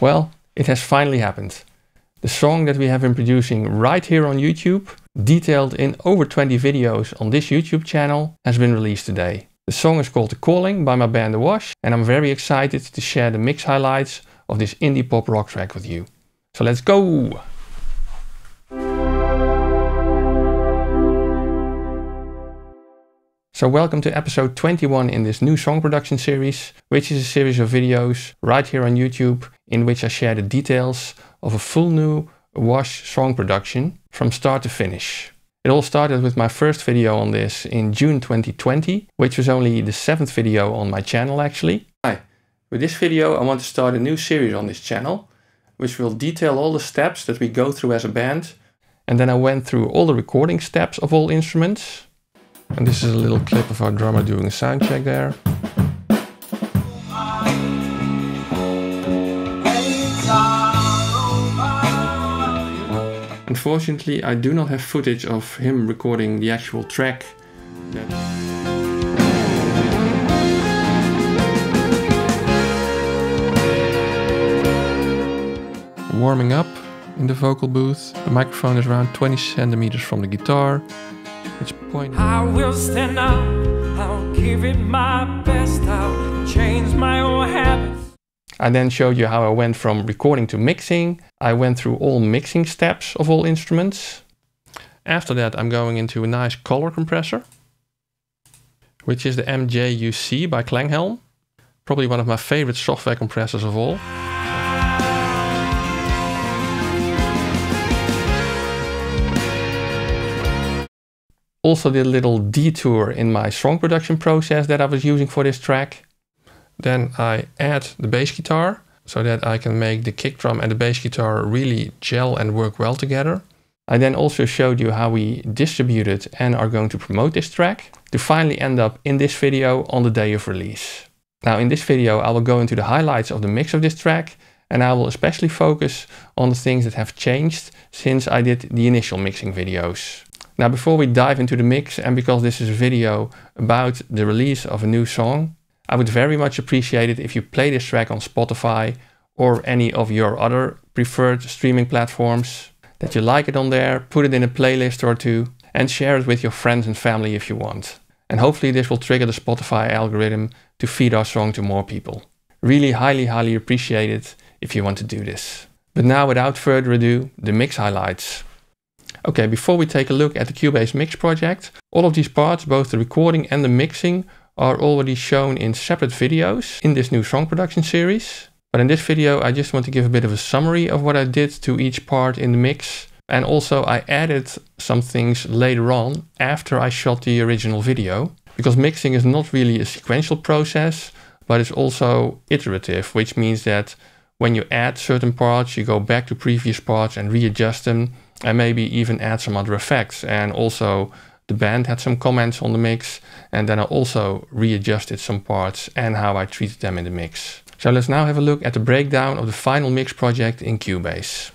Well, it has finally happened. The song that we have been producing right here on YouTube, detailed in over 20 videos on this YouTube channel, has been released today. The song is called The Calling by my band Awash, and I'm very excited to share the mix highlights of this indie pop rock track with you. So let's go! So welcome to episode 21 in this new song production series, which is a series of videos right here on YouTube in which I share the details of a full new Wash song production from start to finish. It all started with my first video on this in June 2020, which was only the seventh video on my channel actually. Hi, with this video I want to start a new series on this channel, which will detail all the steps that we go through as a band. And then I went through all the recording steps of all instruments, and this is a little clip of our drummer doing a sound check there. Unfortunately, I do not have footage of him recording the actual track. Warming up in the vocal booth. The microphone is around 20 centimeters from the guitar. Which point? I will stand up. I'll give it my best. I'll change my old habits. I then showed you how I went from recording to mixing. I went through all mixing steps of all instruments. After that, I'm going into a nice color compressor, which is the MJUC by Klanghelm. Probably one of my favorite software compressors of all. Also did a little detour in my song production process that I was using for this track. Then I add the bass guitar so that I can make the kick drum and the bass guitar really gel and work well together. I then also showed you how we distributed and are going to promote this track to finally end up in this video on the day of release. Now in this video I will go into the highlights of the mix of this track and I will especially focus on the things that have changed since I did the initial mixing videos. Now before we dive into the mix and because this is a video about the release of a new song, I would very much appreciate it if you play this track on Spotify or any of your other preferred streaming platforms, that you like it on there, put it in a playlist or two, and share it with your friends and family if you want. And hopefully this will trigger the Spotify algorithm to feed our song to more people. Really highly, highly appreciate it if you want to do this. But now without further ado, the mix highlights. Okay, before we take a look at the Cubase Mix project, all of these parts, both the recording and the mixing, are already shown in separate videos in this new song production series. But in this video, I just want to give a bit of a summary of what I did to each part in the mix. And also I added some things later on after I shot the original video. Because mixing is not really a sequential process, but it's also iterative, which means that when you add certain parts, you go back to previous parts and readjust them and maybe even add some other effects. And also the band had some comments on the mix and then I also readjusted some parts and how I treated them in the mix. So let's now have a look at the breakdown of the final mix project in Cubase.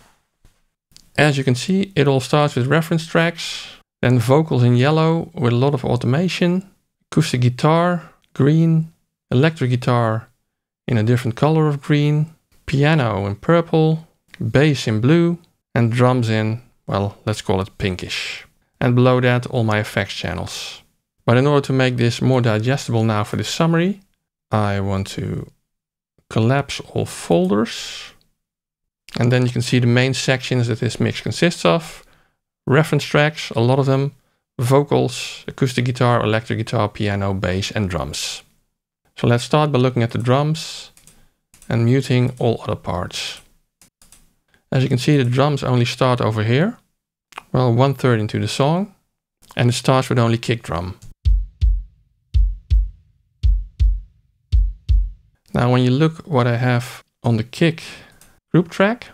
As you can see, it all starts with reference tracks, then vocals in yellow with a lot of automation, acoustic guitar, green, electric guitar in a different color of green, piano in purple, bass in blue, and drums in well, let's call it pinkish. And below that, all my effects channels. But in order to make this more digestible now for this summary, I want to collapse all folders. And then you can see the main sections that this mix consists of. Reference tracks, a lot of them, vocals, acoustic guitar, electric guitar, piano, bass, and drums. So let's start by looking at the drums and muting all other parts. As you can see, the drums only start over here. Well, one third into the song. And it starts with only kick drum. Now, when you look what I have on the kick group track,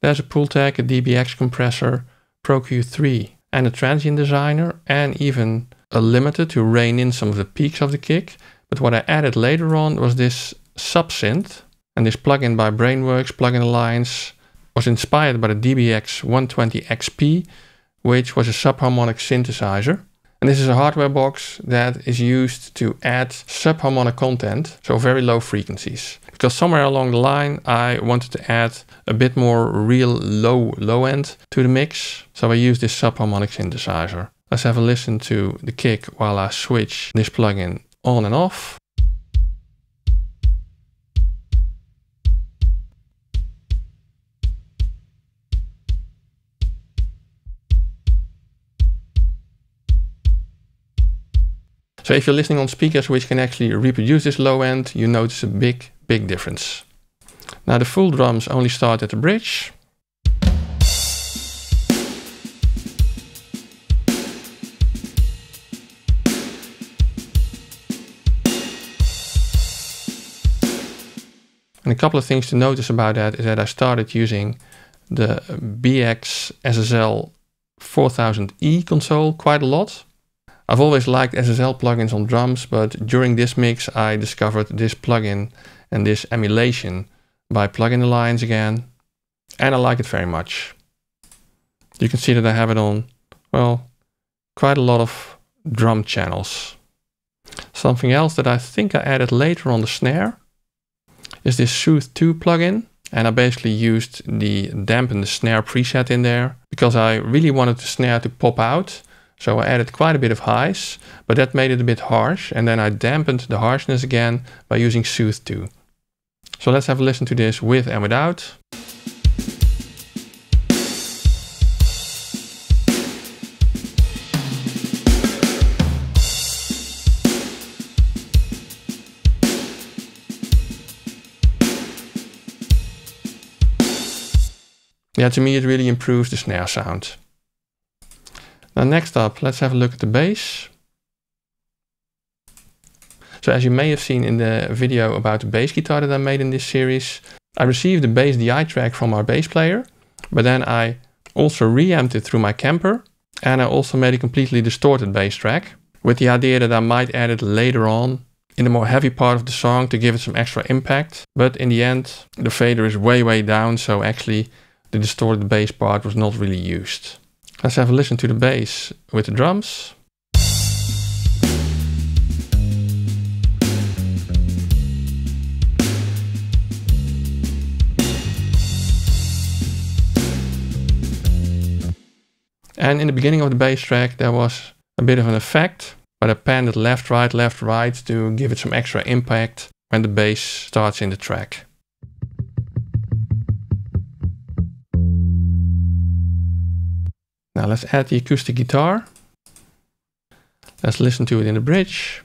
there's a Pultec, a DBX compressor, Pro Q3, and a transient designer, and even a limiter to rein in some of the peaks of the kick. But what I added later on was this subsynth, and this plugin by Brainworx, Plugin Alliance, was inspired by the DBX 120 XP, which was a subharmonic synthesizer. And this is a hardware box that is used to add subharmonic content, so very low frequencies. Because somewhere along the line I wanted to add a bit more real low low end to the mix, so I use this subharmonic synthesizer. Let's have a listen to the kick while I switch this plugin on and off. So if you're listening on speakers which can actually reproduce this low end, you notice a big, big difference. Now the full drums only start at the bridge. And a couple of things to notice about that is that I started using the BX SSL 4000E console quite a lot. I've always liked SSL plugins on drums, but during this mix I discovered this plugin and this emulation by Plugin Alliance again, and I like it very much. You can see that I have it on, well, quite a lot of drum channels. Something else that I think I added later on the snare is this Soothe 2 plugin. And I basically used the dampen the snare preset in there because I really wanted the snare to pop out so I added quite a bit of highs, but that made it a bit harsh. And then I dampened the harshness again by using Soothe 2. So let's have a listen to this with and without. Yeah, to me it really improves the snare sound. Now next up, let's have a look at the bass. So as you may have seen in the video about the bass guitar that I made in this series, I received the bass DI track from our bass player, but then I also reamped it through my Kemper, and I also made a completely distorted bass track, with the idea that I might add it later on in the more heavy part of the song to give it some extra impact. But in the end, the fader is way, way down, so actually the distorted bass part was not really used. Let's have a listen to the bass with the drums. And in the beginning of the bass track there was a bit of an effect, but I panned it left, right, left, right to give it some extra impact when the bass starts in the track. Now let's add the acoustic guitar. Let's listen to it in the bridge.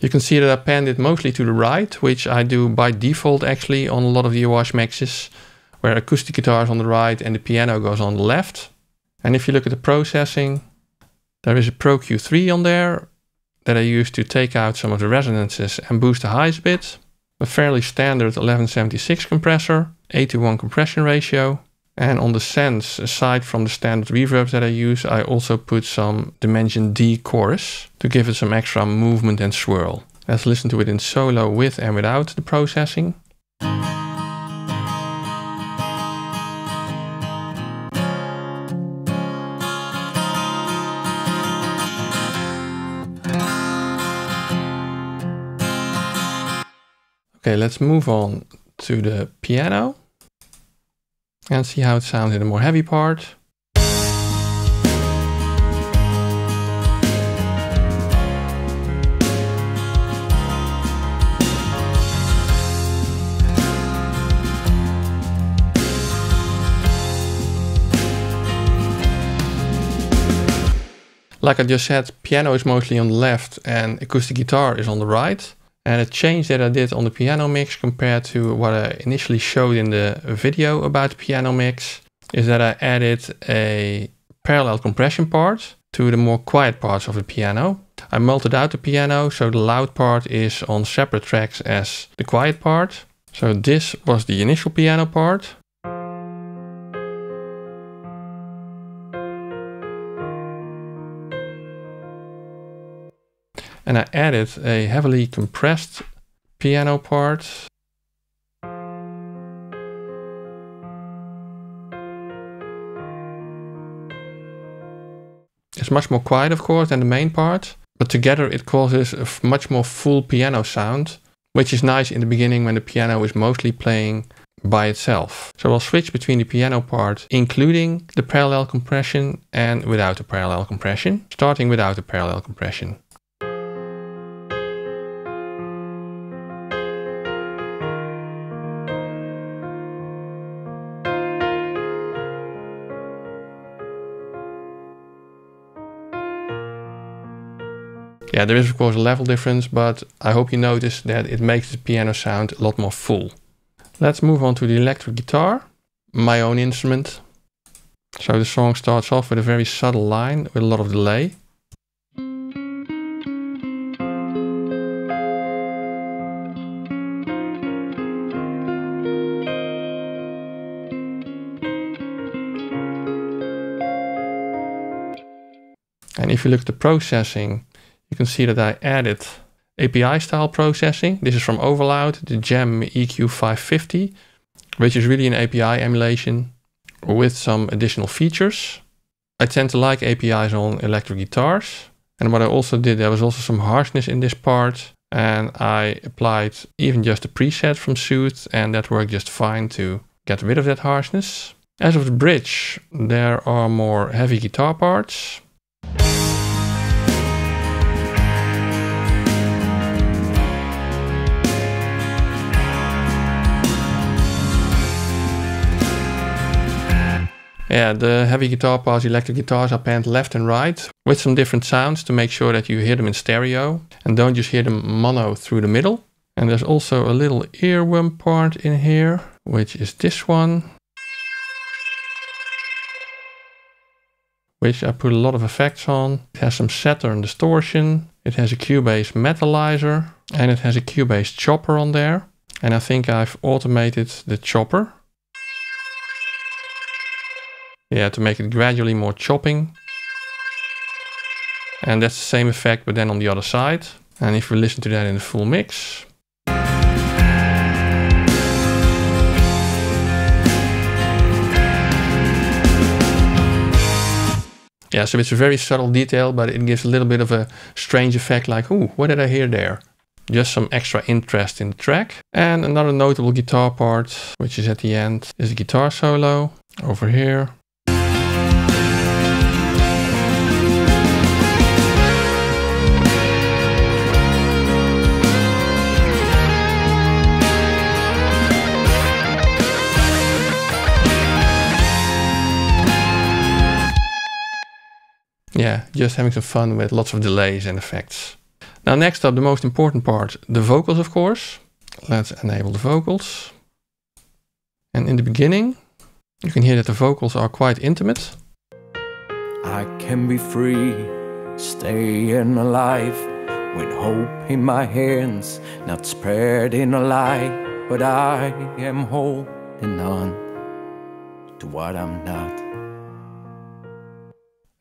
You can see that I panned it mostly to the right, which I do by default actually on a lot of the Awash mixes, where acoustic guitar is on the right and the piano goes on the left. And if you look at the processing, there is a Pro Q3 on there that I use to take out some of the resonances and boost the highs a bit. A fairly standard 1176 compressor, 8 to 1 compression ratio. And on the sends, aside from the standard reverbs that I use, I also put some Dimension D chorus to give it some extra movement and swirl. Let's listen to it in solo with and without the processing. Okay, let's move on to the piano and see how it sounds in the more heavy part. Like I just said, piano is mostly on the left and acoustic guitar is on the right. And a change that I did on the piano mix compared to what I initially showed in the video about the piano mix is that I added a parallel compression part to the more quiet parts of the piano. I multed out the piano so the loud part is on separate tracks as the quiet part. So this was the initial piano part and I added a heavily compressed piano part. It's much more quiet, of course, than the main part, but together it causes a much more full piano sound, which is nice in the beginning when the piano is mostly playing by itself. So I'll switch between the piano part, including the parallel compression and without the parallel compression, starting without the parallel compression. Yeah, there is of course a level difference, but I hope you notice that it makes the piano sound a lot more full. Let's move on to the electric guitar, my own instrument. So the song starts off with a very subtle line with a lot of delay. And if you look at the processing, you can see that I added API style processing. This is from Overloud, the Gem EQ550, which is really an API emulation with some additional features. I tend to like APIs on electric guitars. And what I also did, there was also some harshness in this part. And I applied even just a preset from Soothe, and that worked just fine to get rid of that harshness. As of the bridge, there are more heavy guitar parts. Yeah, the heavy guitar parts, electric guitars are panned left and right with some different sounds to make sure that you hear them in stereo and don't just hear them mono through the middle. And there's also a little earworm part in here, which is this one. Which I put a lot of effects on. It has some Saturn distortion. It has a Cubase metalizer and it has a Cubase chopper on there. And I think I've automated the chopper yeah, to make it gradually more chopping. And that's the same effect, but then on the other side. And if we listen to that in the full mix. Yeah, so it's a very subtle detail, but it gives a little bit of a strange effect like, ooh, what did I hear there? Just some extra interest in the track. And another notable guitar part, which is at the end, is a guitar solo over here. Yeah, just having some fun with lots of delays and effects. Now next up, the most important part, the vocals of course. Let's enable the vocals. And in the beginning, you can hear that the vocals are quite intimate. I can be free, staying alive, with hope in my hands, not spreading a lie, but I am holding on to what I'm not.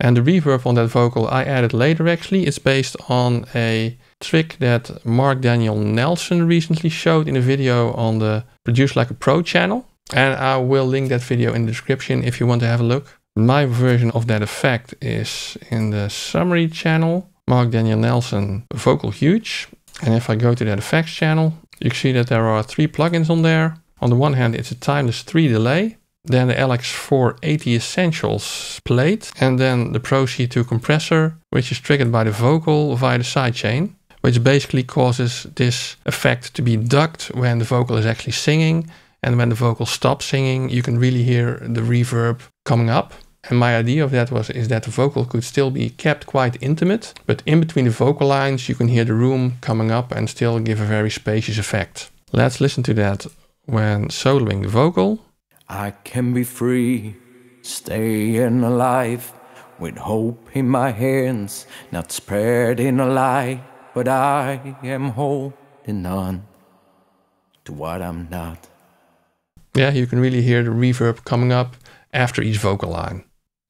And the reverb on that vocal I added later actually. It's based on a trick that Marc Daniel Nelson recently showed in a video on the Produce Like a Pro channel. And I will link that video in the description if you want to have a look. My version of that effect is in the summary channel, Marc Daniel Nelson Vocal Huge. And if I go to that effects channel, you can see that there are three plugins on there. On the one hand, it's a timeless 3 delay. Then the LX480 Essentials plate, and then the Pro C2 compressor, which is triggered by the vocal via the sidechain, which basically causes this effect to be ducked when the vocal is actually singing. And when the vocal stops singing, you can really hear the reverb coming up. And my idea of that was is that the vocal could still be kept quite intimate, but in between the vocal lines you can hear the room coming up and still give a very spacious effect. Let's listen to that when soloing the vocal. I can be free, staying alive, with hope in my hands, not spreading a lie, but I am holding on to what I'm not. Yeah, you can really hear the reverb coming up after each vocal line.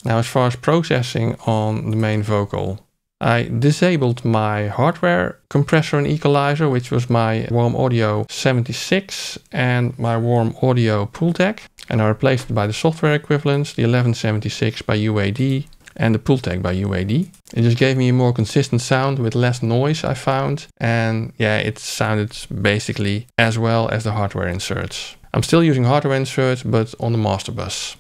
Now, as far as processing on the main vocal, I disabled my hardware compressor and equalizer, which was my Warm Audio 76 and my Warm Audio Pultec. And I replaced it by the software equivalents, the 1176 by UAD and the Pultec by UAD. It just gave me a more consistent sound with less noise, I found. And yeah, it sounded basically as well as the hardware inserts. I'm still using hardware inserts, but on the master bus.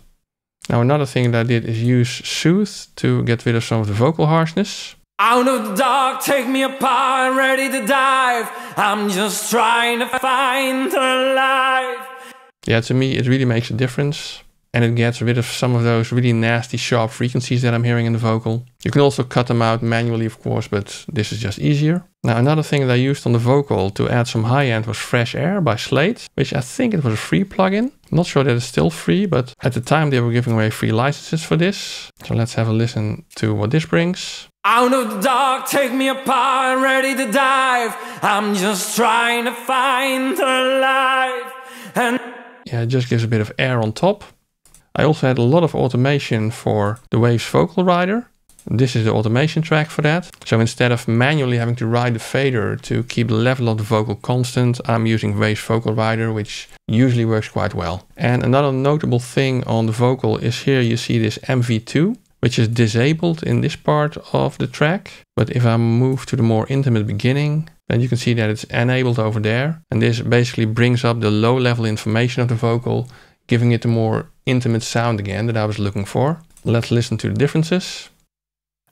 Now another thing that I did is use Soothe to get rid of some of the vocal harshness. Out of the dark, take me apart, ready to dive. I'm just trying to find the light. Yeah, to me, it really makes a difference. And it gets rid of some of those really nasty, sharp frequencies that I'm hearing in the vocal. You can also cut them out manually, of course, but this is just easier. Now, another thing that I used on the vocal to add some high end was Fresh Air by Slate, which I think it was a free plugin. I'm not sure that it's still free, but at the time they were giving away free licenses for this. So let's have a listen to what this brings. Out of the dark, take me apart, ready to dive. I'm just trying to find the light. And yeah, it just gives a bit of air on top. I also had a lot of automation for the Waves Vocal Rider. This is the automation track for that. So instead of manually having to ride the fader to keep the level of the vocal constant, I'm using Waves Vocal Rider, which usually works quite well. And another notable thing on the vocal is here you see this MV2 which is disabled in this part of the track. But if I move to the more intimate beginning, then you can see that it's enabled over there. And this basically brings up the low level information of the vocal, giving it a more intimate sound again that I was looking for. Let's listen to the differences.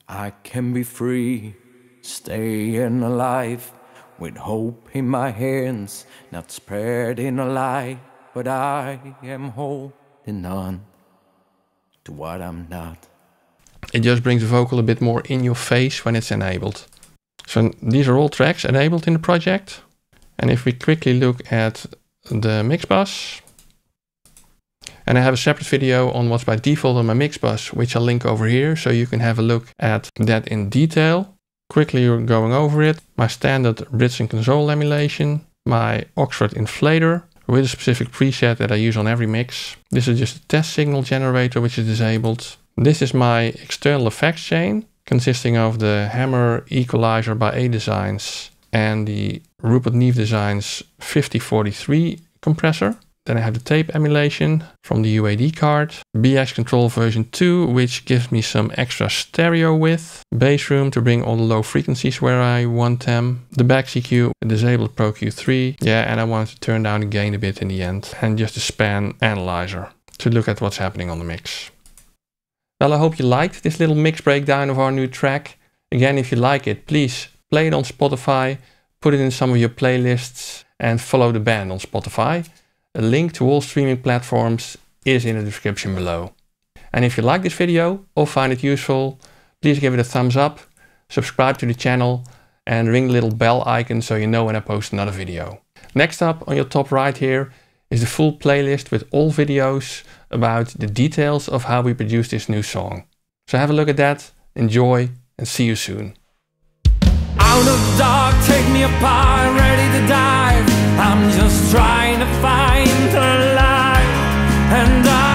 I can be free, staying alive, with hope in my hands, not spreading a lie, but I am holding on to what I'm not. It just brings the vocal a bit more in your face when it's enabled. So these are all tracks enabled in the project. And if we quickly look at the mix bus, and I have a separate video on what's by default on my mix bus, which I'll link over here, so you can have a look at that in detail. Quickly going over it, my standard Bridge console emulation, my Oxford inflator, with a specific preset that I use on every mix. This is just a test signal generator which is disabled. This is my external effects chain consisting of the Hammer Equalizer by A Designs and the Rupert Neve Designs 5043 compressor. Then I have the tape emulation from the UAD card, BX Control version 2, which gives me some extra stereo width, bass room to bring all the low frequencies where I want them, the back the disabled Pro Q3, yeah, and I wanted to turn down the gain a bit in the end, and just a span analyzer to look at what's happening on the mix. Well, I hope you liked this little mix breakdown of our new track. Again, if you like it, please play it on Spotify, put it in some of your playlists, and follow the band on Spotify. A link to all streaming platforms is in the description below. And if you like this video or find it useful, please give it a thumbs up, subscribe to the channel, and ring the little bell icon so you know when I post another video. Next up on your top right here is the full playlist with all videos about the details of how we produced this new song. So have a look at that, enjoy, and see you soon. Out of the dark, take me apart, ready to dive. I'm just trying to find the light. And